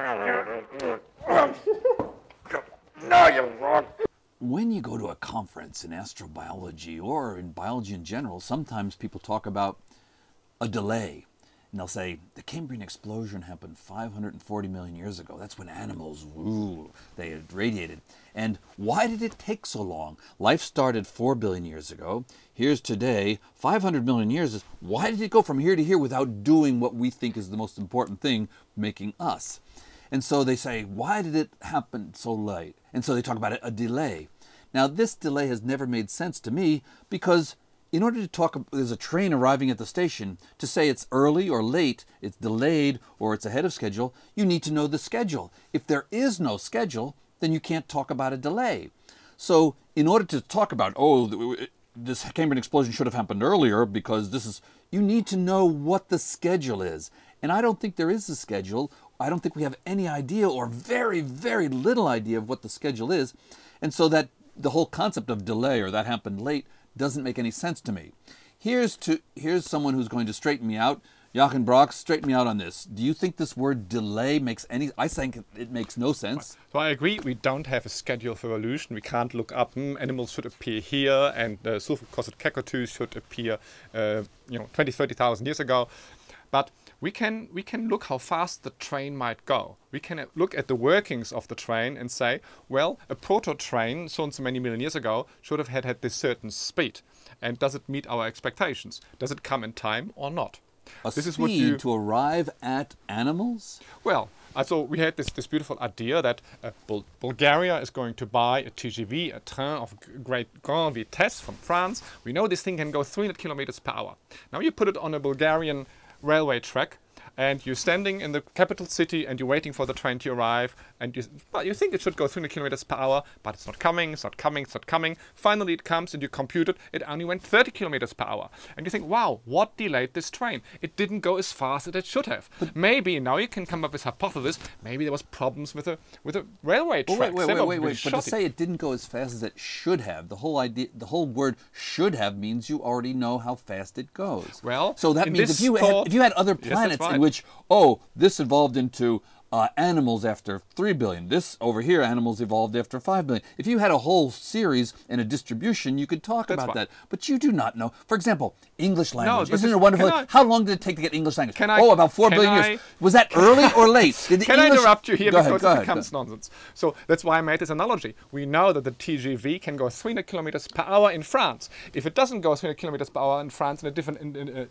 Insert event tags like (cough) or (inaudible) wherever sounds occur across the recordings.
(laughs) No, you're wrong. When you go to a conference in astrobiology or in biology in general, sometimes people talk about a delay. And they'll say, the Cambrian explosion happened 540 million years ago. That's when animals, woo, they had radiated. And why did it take so long? Life started 4 billion years ago. Here's today, 500 million years. Why did it go from here to here without doing what we think is the most important thing, making us? And so they say, why did it happen so late? And so they talk about a delay. Now, this delay has never made sense to me because in order to talk, there's a train arriving at the station. To say it's early or late, it's delayed or it's ahead of schedule, you need to know the schedule. If there is no schedule, then you can't talk about a delay. So, in order to talk about, oh, this Cambrian explosion should have happened earlier because this is, you need to know what the schedule is. And I don't think there is a schedule. I don't think we have any idea or very, very little idea of what the schedule is. And so that the whole concept of delay or that happened late doesn't make any sense to me. Here's to here's someone who's going to straighten me out. Jochen Brocks, straighten me out on this. Do you think this word delay makes any? I think it makes no sense. So I agree. We don't have a schedule for evolution. We can't look up. Mm, animals should appear here, and uh, sulfur-crested cockatoos should appear, uh, you know, 20, 30,000 years ago. But we can we can look how fast the train might go. We can look at the workings of the train and say, well, a proto train so and so many million years ago should have had, had this certain speed. And does it meet our expectations? Does it come in time or not? A this speed is what you, to arrive at animals? Well, so we had this, this beautiful idea that uh, Bul Bulgaria is going to buy a TGV, a train of great grand vitesse from France. We know this thing can go 300 kilometers per hour. Now you put it on a Bulgarian railway track and you're standing in the capital city and you're waiting for the train to arrive and you, well, you think it should go 300 kilometers per hour, but it's not coming, it's not coming, it's not coming. Finally it comes and you compute it, it only went 30 kilometers per hour. And you think, wow, what delayed this train? It didn't go as fast as it should have. Maybe, now you can come up with a hypothesis, maybe there was problems with a, with a railway track. Wait, wait, wait, wait, wait, but to say it didn't go as fast as it should have, the whole idea, the whole word should have means you already know how fast it goes. Well, so that means if you, had, if you had other planets yes, right. in which, oh, this evolved into uh, animals after 3 billion. This over here, animals evolved after 5 billion. If you had a whole series and a distribution, you could talk That's about fine. that. But you do not know. For example, English language. No, Isn't it wonderful? I, How long did it take to get English language? I, oh, about 4 billion I, years. Was that early or late? (laughs) can English... I interrupt you here go because ahead, it becomes nonsense? So that's why I made this analogy. We know that the TGV can go 300 kilometers per hour in France. If it doesn't go 300 kilometers per hour in France in a different in, in, uh,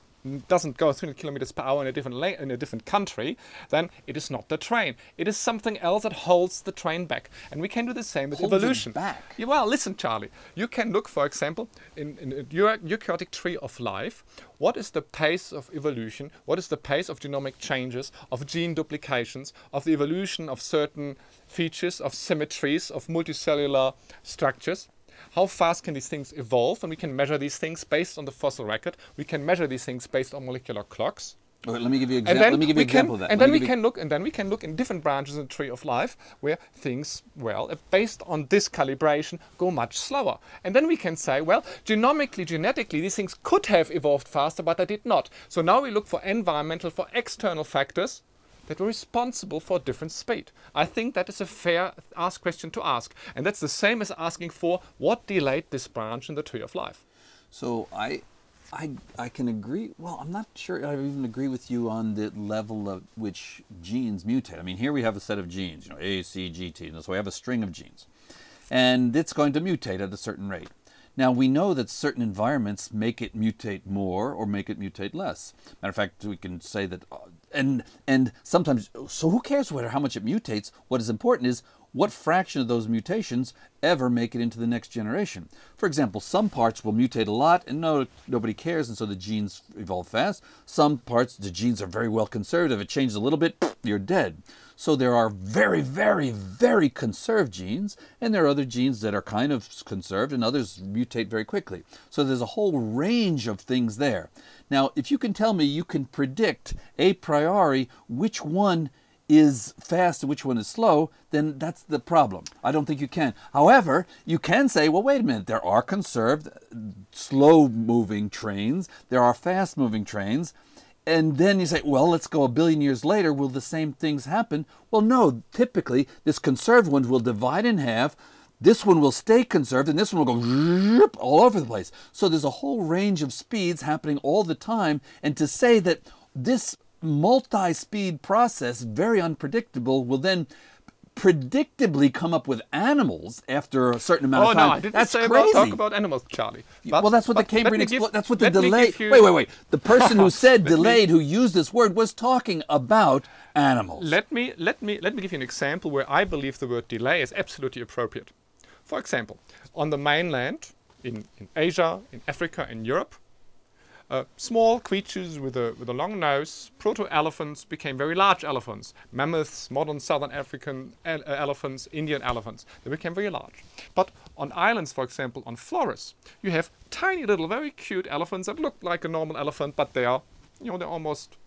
doesn't go 300 kilometers per hour in a different in a different country, then it is not the train. It is something else that holds the train back. And we can do the same with holds evolution. back. Yeah, well, listen, Charley. You can look, for example, in, in a eukaryotic tree of life. What is the pace of evolution? What is the pace of genomic changes, of gene duplications, of the evolution of certain features, of symmetries, of multicellular structures? How fast can these things evolve? And we can measure these things based on the fossil record. We can measure these things based on molecular clocks. Okay, let me give you example. Let me give you an example of that. And then we can look, and then we can look in different branches in the tree of life where things, well, uh, based on this calibration, go much slower. And then we can say, well, genomically, genetically, these things could have evolved faster, but they did not. So now we look for environmental, for external factors that were responsible for a different speed? I think that is a fair ask question to ask. And that's the same as asking for what delayed this branch in the tree of life. So I, I, I can agree. Well, I'm not sure I even agree with you on the level of which genes mutate. I mean, here we have a set of genes, you know, A, C, G, T. And so we have a string of genes. And it's going to mutate at a certain rate. Now, we know that certain environments make it mutate more or make it mutate less. Matter of fact, we can say that, uh, and, and sometimes, so who cares whether how much it mutates? What is important is what fraction of those mutations ever make it into the next generation. For example, some parts will mutate a lot and no, nobody cares, and so the genes evolve fast. Some parts, the genes are very well conserved. If it changes a little bit, you're dead. So there are very, very, very conserved genes, and there are other genes that are kind of conserved, and others mutate very quickly. So there's a whole range of things there. Now, if you can tell me you can predict a priori which one is fast and which one is slow, then that's the problem. I don't think you can. However, you can say, well, wait a minute, there are conserved, uh, slow moving trains, there are fast moving trains, and then you say, well, let's go a billion years later. Will the same things happen? Well, no. Typically, this conserved one will divide in half. This one will stay conserved, and this one will go all over the place. So there's a whole range of speeds happening all the time. And to say that this multi-speed process, very unpredictable, will then predictably come up with animals after a certain amount oh of time. Oh no, I didn't that's say crazy. about talk about animals, Charley. But- well, that's what the Cambrian give- That's what the delay. you- Wait, wait, wait. The person who (laughs) said Let me- delayed, who used this word, was talking about animals. Let me let me let me give you an example where I believe the word delay is absolutely appropriate. For example, on the mainland in, in Asia, in Africa, in Europe, uh, small creatures with a with a long nose, proto-elephants became very large elephants. Mammoths, modern southern African uh, elephants, Indian elephants, they became very large. But on islands, for example, on Flores, you have tiny little, very cute elephants that look like a normal elephant, but they are, you know, they're almost.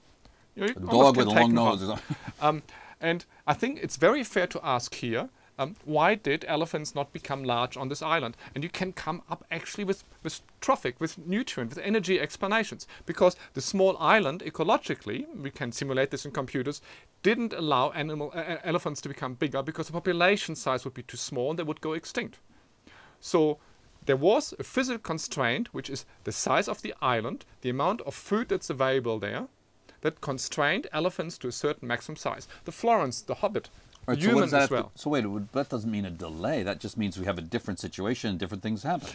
You know, a dog with a long nose. home. or something. Um, and I think it's very fair to ask here, um, why did elephants not become large on this island? And you can come up actually with, with trophic, with nutrient, with energy explanations. Because the small island, ecologically, we can simulate this in computers, didn't allow animal, uh, elephants to become bigger because the population size would be too small and they would go extinct. So there was a physical constraint, which is the size of the island, the amount of food that's available there, that constrained elephants to a certain maximum size. The Florence, the Hobbit, Right, so, human that as have to- well. so wait, that doesn't mean a delay. That just means we have a different situation and different things happen.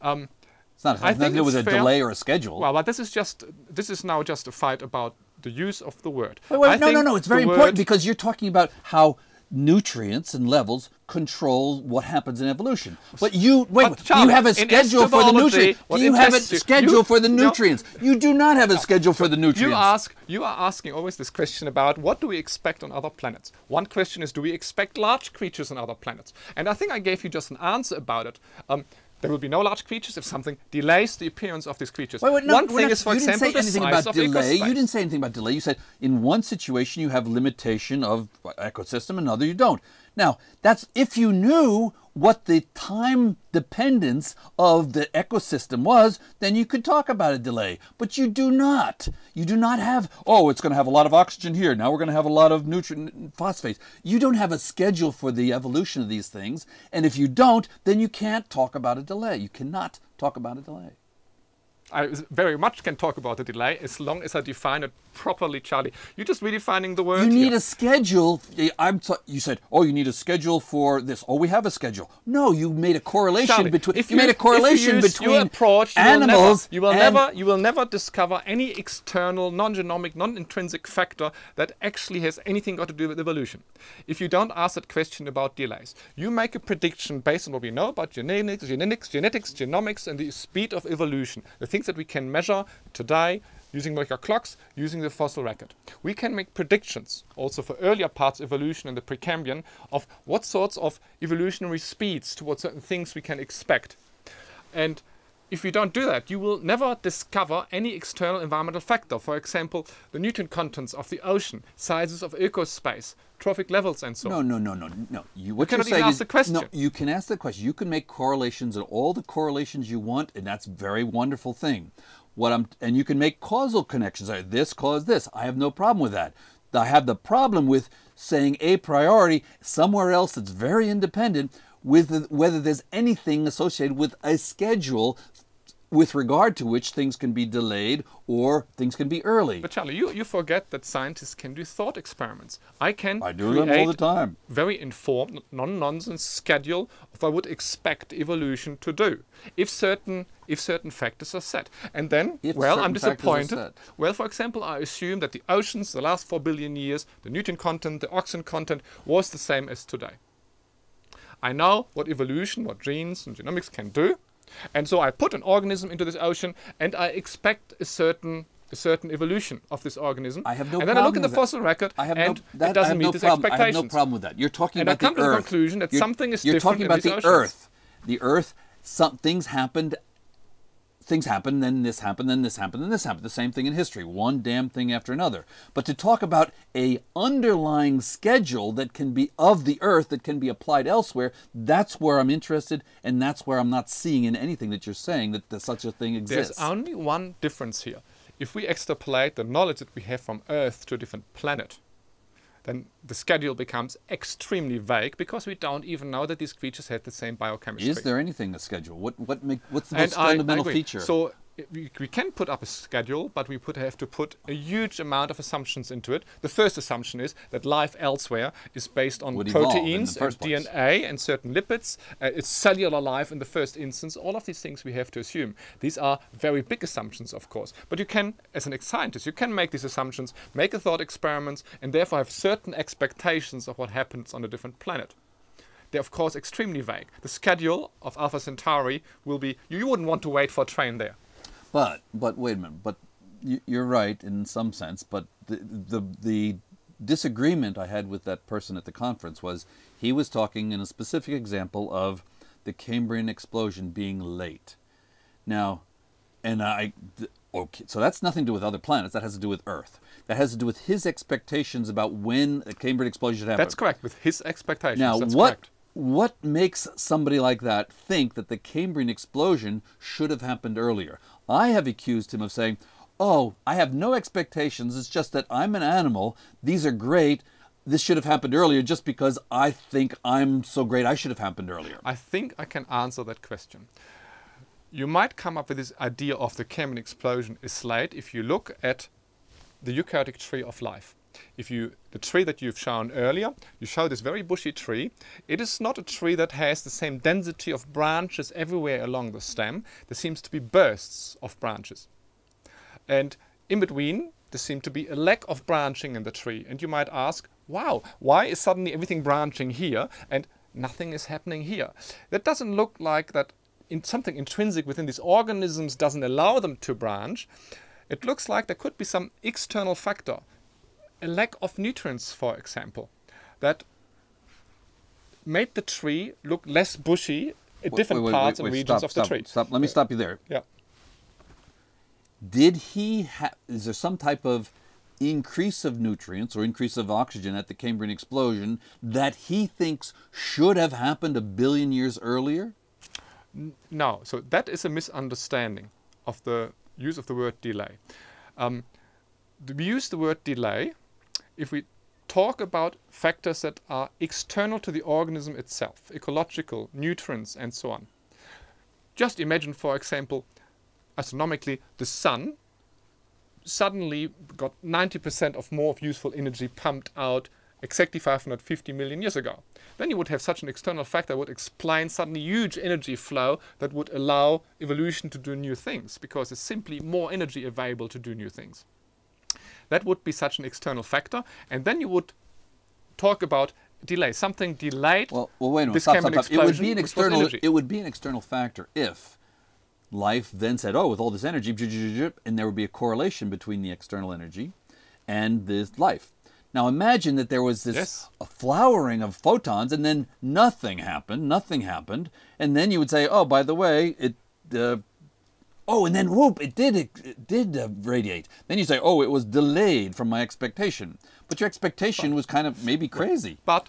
Um, It's not it I think do with a fair- delay or a schedule. well, but this is just this is now just a fight about the use of the word. Wait, wait, I no, no, no. It's very important because you're talking about how nutrients and levels control what happens in evolution. But you wait, But do you have a schedule for the nutrients? Do you have a schedule you- for the no. nutrients? You do not have a schedule for the nutrients. You ask, you are asking always this question about what do we expect on other planets. One question is, do we expect large creatures on other planets? And I think I gave you just an answer about it. Um, there will be no large creatures if something delays the appearance of these creatures. Wait, wait, no, one thing not- is, for example, the size about of delay. You didn't say anything about delay. You said in one situation you have limitation of ecosystem, another you don't. Now, that's if you knew what the time dependence of the ecosystem was, then you could talk about a delay. But you do not. You do not have, oh, it's going to have a lot of oxygen here. Now we're going to have a lot of nutrient phosphates. You don't have a schedule for the evolution of these things. And if you don't, then you can't talk about a delay. You cannot talk about a delay. I very much can talk about a delay as long as I define it properly, Charley. You're just redefining the word. You need here. a schedule. I'm. T- you said, "Oh, you need a schedule for this." Oh, we have a schedule. No, you made a correlation Charley, between. if you, made a you correlation use between approach, you animals. Will never, you will never, you will never discover any external, non-genomic, non-intrinsic factor that actually has anything got to do with evolution. If you don't ask that question about delays, you make a prediction based on what we know about genetics, genetics, genetics, genomics, and the speed of evolution. The things that we can measure today using molecular clocks, using the fossil record. We can make predictions also for earlier parts of evolution in the Precambrian of what sorts of evolutionary speeds towards certain things we can expect. And if you don't do that, you will never discover any external environmental factor. For example, the nutrient contents of the ocean, sizes of ecospace, trophic levels, and so No, on. no, no, no, no. You, what cannot you're saying even ask is, the question. No, you can ask the question. You can make correlations and all the correlations you want, and that's a very wonderful thing. What I'm and you can make causal connections. Like, This caused this. I have no problem with that. I have the problem with saying a priori somewhere else that's very independent with the, whether there's anything associated with a schedule with regard to which things can be delayed or things can be early. But Charley, you, you forget that scientists can do thought experiments. I can I do them all the time. very informed, non-nonsense schedule of what I would expect evolution to do if certain if certain factors are set. And then, If well, I'm disappointed. Well, for example, I assume that the oceans, the last four billion years, the nutrient content, the oxygen content was the same as today. I know what evolution, what genes and genomics can do, and so I put an organism into this ocean, and I expect a certain a certain evolution of this organism. I have no and then I look in the fossil record, I have and no, that, it doesn't I meet no these problem. I have no problem with that. You're talking And I about come the to the Earth. conclusion that You're- something is You're different talking in about the oceans. Earth. The Earth. Some things happened. Things happen, then this happened, then this happened, then this happened. The same thing in history. One damn thing after another. But to talk about a underlying schedule that can be of the Earth that can be applied elsewhere, that's where I'm interested, and that's where I'm not seeing in anything that you're saying that, that such a thing exists. There's only one difference here. if we extrapolate the knowledge that we have from Earth to a different planet, then the schedule becomes extremely vague because we don't even know that these creatures had the same biochemistry. Is there anything a schedule? What what make, what's the And most I- I fundamental feature? So i- we, we can put up a schedule, but we put, have to put a huge amount of assumptions into it. The first assumption is that life elsewhere is based on Would evolve in the proteins and place. DNA and certain lipids. Uh, it's cellular life in the first instance. All of these things we have to assume. These are very big assumptions, of course. But you can, as an ex scientist, you can make these assumptions, make a thought experiments, and therefore have certain expectations of what happens on a different planet they're of course extremely vague. The schedule of Alpha Centauri will be you wouldn't want to wait for a train there. But but wait a minute. But you- you're right in some sense. But the the the disagreement I had with that person at the conference was he was talking in a specific example of the Cambrian explosion being late. Now, and I okay, so that's nothing to do with other planets. That has to do with Earth. That has to do with his expectations about when a Cambrian explosion should happen. That's correct with his expectations. Now, That's what correct. What makes somebody like that think that the Cambrian explosion should have happened earlier? I have accused him of saying, "Oh, I have no expectations. It's just that I'm an animal. These are great. This should have happened earlier just because I think I'm so great. I should have happened earlier." I think I can answer that question. You might come up with this idea of the Cambrian explosion is late if you look at the eukaryotic tree of life. If you the tree that you've shown earlier, you show this very bushy tree. It is not a tree that has the same density of branches everywhere along the stem. There seems to be bursts of branches. And in between, there seemed to be a lack of branching in the tree. And you might ask, wow, why is suddenly everything branching here and nothing is happening here? That doesn't look like that in something intrinsic within these organisms doesn't allow them to branch. It looks like there could be some external factor, a lack of nutrients, for example, that made the tree look less bushy in different Wait, wait, parts wait, and regions stop, of the stop, tree. Stop. Let me stop you there. Yeah. Did he have? Is there some type of increase of nutrients or increase of oxygen at the Cambrian explosion that he thinks should have happened a billion years earlier? No, so that is a misunderstanding of the use of the word delay. Um, we use the word delay if we talk about factors that are external to the organism itself, ecological, nutrients, and so on. Just imagine, for example, astronomically, the sun suddenly got 90% of more of useful energy pumped out exactly 550 million years ago. Then you would have such an external factor would explain suddenly huge energy flow that would allow evolution to do new things because there's simply more energy available to do new things. That would be such an external factor, and then you would talk about delay. Something delayed. Well, well, wait a minute. this Stop, stop, stop. It would be an external. It would be an external factor if life then said, "Oh, with all this energy," and there would be a correlation between the external energy and this life. Now imagine that there was this Yes. a flowering of photons, and then nothing happened. Nothing happened, and then you would say, "Oh, by the way, it." Uh, Oh, and then whoop! It did. It, did uh, radiate. Then you say, "Oh, it was delayed from my expectation." But your expectation was kind of maybe crazy. But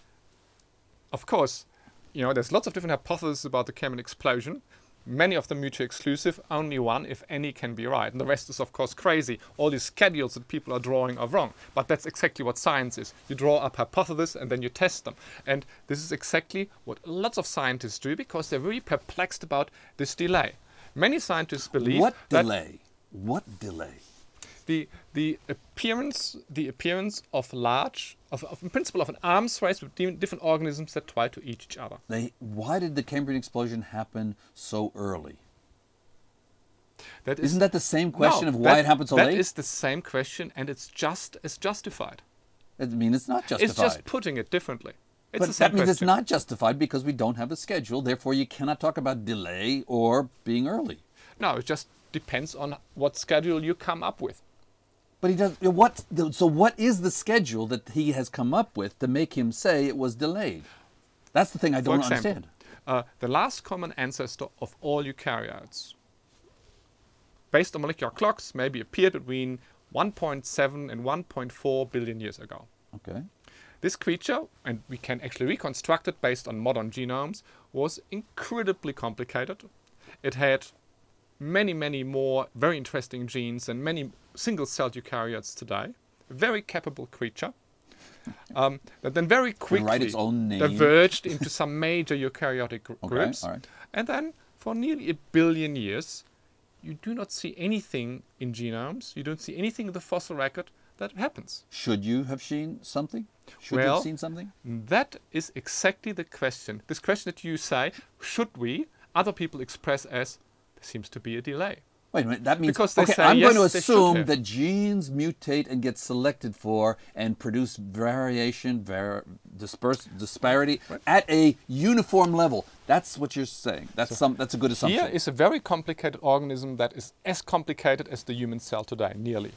of course, you know, there's lots of different hypotheses about the Cambrian explosion. Many of them mutually exclusive. Only one, if any, can be right, and the rest is of course crazy. All these schedules that people are drawing are wrong. But that's exactly what science is. You draw up hypotheses and then you test them. And this is exactly what lots of scientists do because they're really perplexed about this delay. Many scientists believe What that delay? What delay? the the appearance the appearance of large of, of in principle of an arms race with di- different organisms that try to eat each other. They, why did the Cambrian explosion happen so early? That is- Isn't that the same question No, of why that- it happened so That late? is the same question, and it's just as justified. I mean, it's not justified. It's just putting it differently. It's but that means it's not justified because we don't have a schedule. Therefore, you cannot talk about delay or being early. No, it just depends on what schedule you come up with. But he does. What? So, what is the schedule that he has come up with to make him say it was delayed? That's the thing I don't example, understand. uh, the last common ancestor of all eukaryotes, based on molecular clocks, maybe appeared between 1.7 and 1.4 billion years ago. Okay. This creature, and we can actually reconstruct it based on modern genomes, was incredibly complicated. It had many, many more very interesting genes and many single-celled eukaryotes today, a very capable creature, (laughs) um, that then very quickly write its own name. diverged into some major eukaryotic (laughs) Okay, groups, right. and then for nearly a billion years, you do not see anything in genomes, you don't see anything in the fossil record that happens. Should you have seen something? Should you have seen something? That is exactly the question. This question that you say, should we? Other people express as there seems to be a delay. Wait a minute. That means Because they okay. say, I'm going to yes, they should assume that genes mutate and get selected for and produce variation, var- disperse, disparity at a uniform level. That's what you're saying. That's some. That's a good assumption. Here is a very complicated organism that is as complicated as the human cell today, nearly.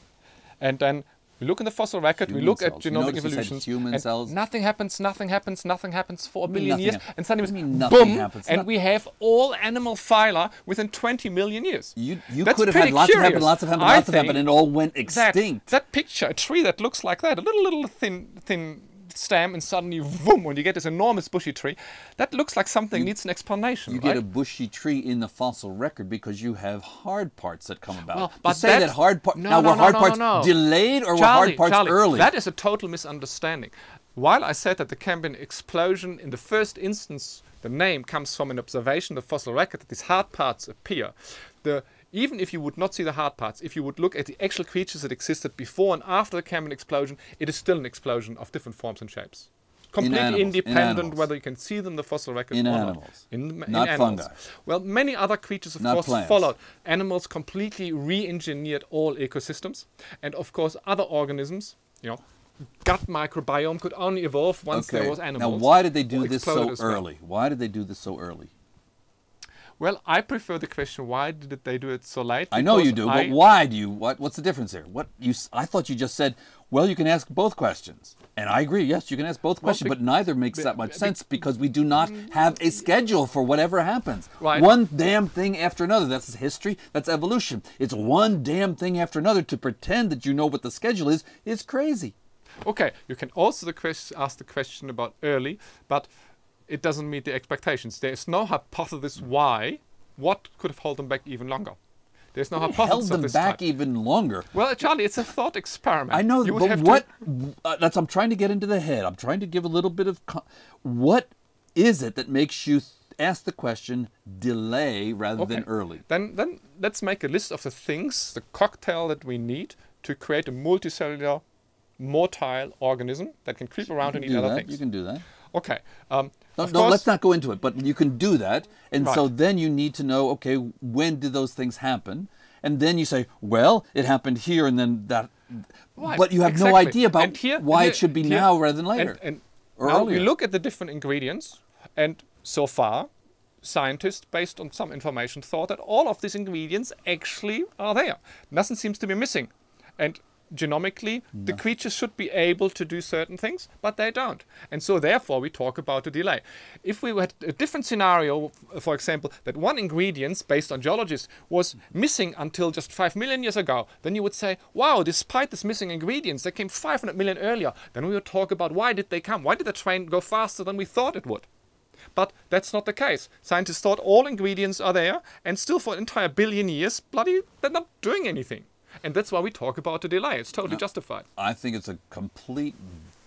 And then we look in the fossil record, we look cells. at genomic notice you said evolutions, human cells? nothing happens, nothing happens, nothing happens for a billion years, and suddenly What do you it's mean boom, happens? and we have all animal phyla within 20 million years. You you That's could have had lots of happen, lots of happen, lots of happen, and it all went that, extinct. that picture, a tree that looks like that, a little, little thin, thin stem, and suddenly, boom, when you get this enormous bushy tree, that looks like something you, needs an explanation. You right? get a bushy tree in the fossil record because you have hard parts that come about. Well, to but say that, hard parts No, now no, were no, hard no, parts delayed or were hard parts Charley, early? That is a total misunderstanding. While I said that the Cambrian explosion, in the first instance, the name comes from an observation of the fossil record that these hard parts appear. The even if you would not see the hard parts, if you would look at the actual creatures that existed before and after the Cambrian explosion, it is still an explosion of different forms and shapes. Completely animals, independent animals. whether you can see them in the fossil record In or animals, not. In, in not fungi. Well, many other creatures, of Not course, plants. followed. Animals completely re-engineered all ecosystems, and of course, other organisms, you know, gut microbiome could only evolve once okay. there was animals. now, why did they do this so well. early? Why did they do this so early? Well, I prefer the question: Why did they do it so late? I know you do, I- but why do you? What? What's the difference here? What you? I thought you just said. Well, you can ask both questions, and I agree. Yes, you can ask both questions, bec- but neither makes that much sense because we do not mm. have a schedule for whatever happens. Right. One damn thing after another. That's history. That's evolution. It's one damn thing after another. To pretend that you know what the schedule is is crazy. Okay, you can also the quest- ask the question about early, but it doesn't meet the expectations. There is no hypothesis why. What could have held them back even longer? There's no hypothesis Held of them this back even longer. Well, Charley, it's a thought experiment. I know, You but have to- what? uh, that's I'm trying to get into the head. I'm trying to give a little bit of. What is it that makes you ask the question delay rather than early? Then, then let's make a list of the things, the cocktail that we need to create a multicellular, motile organism that can creep around and eat other that. things. You can do that. Okay. Um, No, no, course, let's not go into it, but you can do that. And so then you need to know, okay, when did those things happen? And then you say, well, it happened here and then that. Right, but you have no idea about here- why here- it should be here- now rather than and- later. And, or now earlier. we look at the different ingredients, and so far, scientists, based on some information, thought that all of these ingredients actually are there. Nothing seems to be missing. And genomically, the creatures should be able to do certain things, but they don't. And so, therefore, we talk about a delay. If we had a different scenario, for example, that one ingredient, based on geologists, was missing until just 5 million years ago, then you would say, wow, despite this missing ingredients, they came 500 million earlier. Then we would talk about why did they come? Why did the train go faster than we thought it would? But that's not the case. Scientists thought all ingredients are there, and still for an entire billion years, bloody, they're not doing anything. And that's why we talk about the delay. It's totally justified. I think it's a complete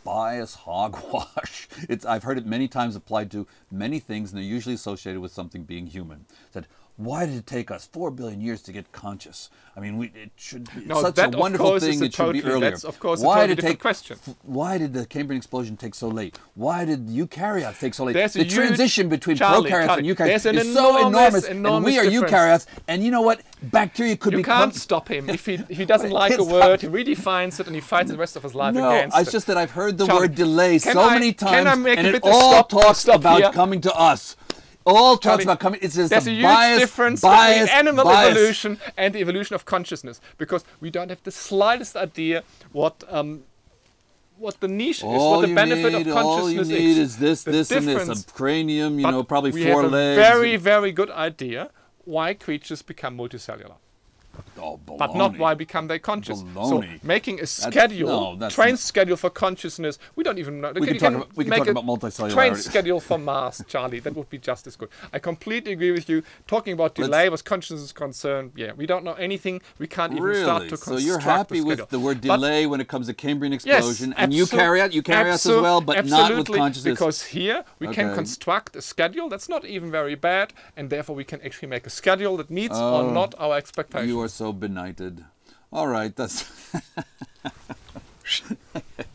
bias (laughs) hogwash. It's I've heard it many times applied to many things, and they're usually associated with something being human. Said, why did it take us four billion years to get conscious? I mean, we, it should be No, such that, a wonderful thing. a It should be earlier. that's, of course, a why totally did it different take? question. Why did the Cambrian explosion take so late? Why did eukaryotes take so late? There's a the transition between Charley, prokaryotes Charley, and eukaryotes an is so enormous, enormous, and we are difference. eukaryotes. And you know what? Bacteria could You become can't stop him. If he, if he (laughs) doesn't like a word, he redefines it and he fights the rest of his life No, against it's just that I've heard the Charley, word delay so I- many can times, I make and a it all stop- talks stop about here? coming to us. All talks Charley, about coming. It's just There's a a huge bias, difference bias, between animal bias. evolution and the evolution of consciousness because we don't have the slightest idea what um, what the niche is, what the benefit need, of all you consciousness need is. is this, The this, and this. A cranium, you know, probably four legs. we have a legs. very, very good idea why creatures become multicellular. Oh, but not why become they conscious. Baloney. So making a schedule, no, that's- train schedule for consciousness. We don't even know. We you can talk about- we can make talk about multicellularity. Train schedule for Mars, Charley. That would be just as good. I completely agree with you. Talking about delay as consciousness is concerned, yeah, we don't know anything. We can't even start Really? to So you're happy with the word But delay when it comes to Cambrian explosion, Yes, and you carry out you carry us as well, but not with absolutely, consciousness. Because here we can Okay. construct a schedule that's not even very bad, and therefore we can actually make a schedule that meets Oh, or not our expectations. you are so benighted. All right, that's. (laughs) (laughs)